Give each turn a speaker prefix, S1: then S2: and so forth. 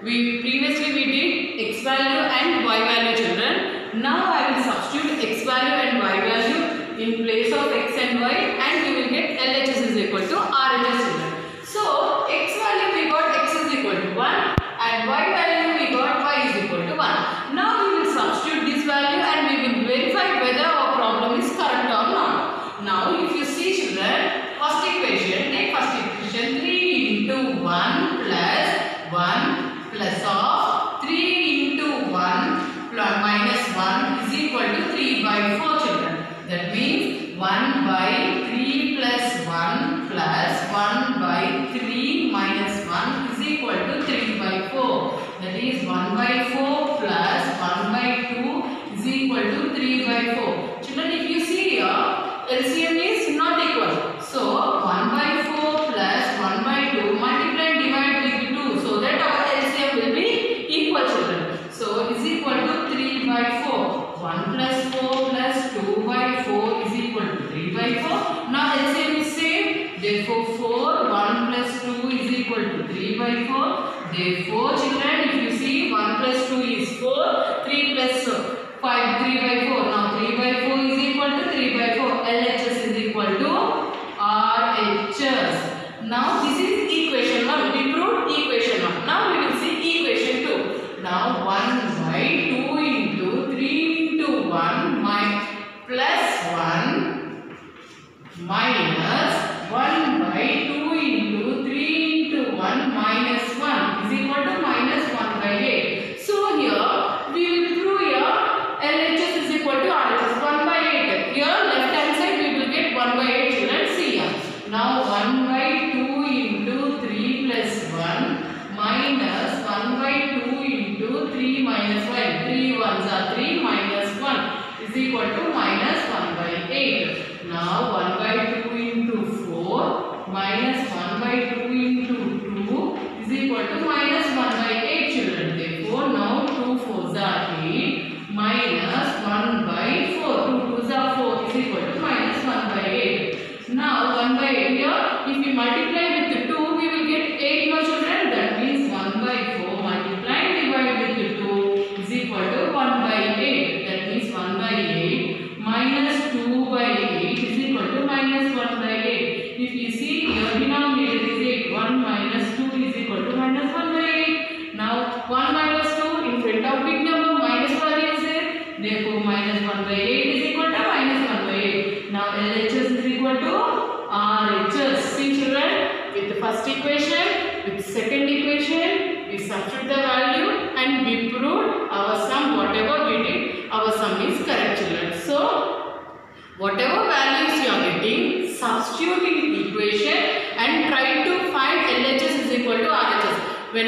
S1: We previously we did x value and y value children. Now I will substitute x value and y value in place of x and y and we will get LHS is equal to RHS children. So x value we got x is equal to 1 and y value we got y is equal to 1. Now we will substitute this value and we will verify whether our problem is correct or not. Now if you see children, first equation, take first equation 3 into 1 plus 1 plus of 3 into 1 plus minus 1 is equal to 3 by 4 children. That means 1 by 3 plus 1 plus 1 by 3 minus 1 is equal to 3 by 4. Is 1 by 4 plus 1 by 2 is equal to 3 by 4. Children, if you see here, LCM is not equal. So, 1 by 4 plus 1 by 2 multiply and divide with 2 so that our LCM will be equal children. So, is equal to 3 by 4. 1 plus 4 plus 2 by 4 is equal to 3 by 4. Now, LCM is same. Therefore, 4, 1 plus 2 is equal to 3 by 4. Therefore, children, if you see 1 plus 2 is 4, 3 plus 5, 3 by 4. Now, 3 by 4 is equal to 3 by 4. LHS is equal to RHS. Now, this is equation 1. We proved equation 1. Now, we will see equation 2. Now, 1 by 2 into 3 into 1 my plus 1 minus 1 by 2 into 3 into 1 minus 1 is equal to minus 1 by 8. So here we will prove here LHS is equal to RHS 1 by 8. Here left hand side we will get 1 by 8 children see here. Now 1 by 2 into 3 plus 1 minus 1 by 2 into 3 minus 1. 3 ones are 3 minus 1 is equal to minus 1 by 8. Now 1 by 2 into 4 minus 1 by 2 into 2 is equal to minus 1 by 8 children. Therefore now 2 fours are 8 minus 1 by 4. 2 twos are 4 is equal to If you see here denominator is 8. 1 minus 2 is equal to minus 1 by 8. Now 1 minus 2 in front of big number minus value is there. Therefore minus 1 by 8 is equal to minus 1 by 8. Now LHS is equal to RHS. See children with the first equation with the second equation we substitute the value and we proved our sum whatever we did our sum is correct children. So whatever in equation and try to find LHS is equal to RHS. When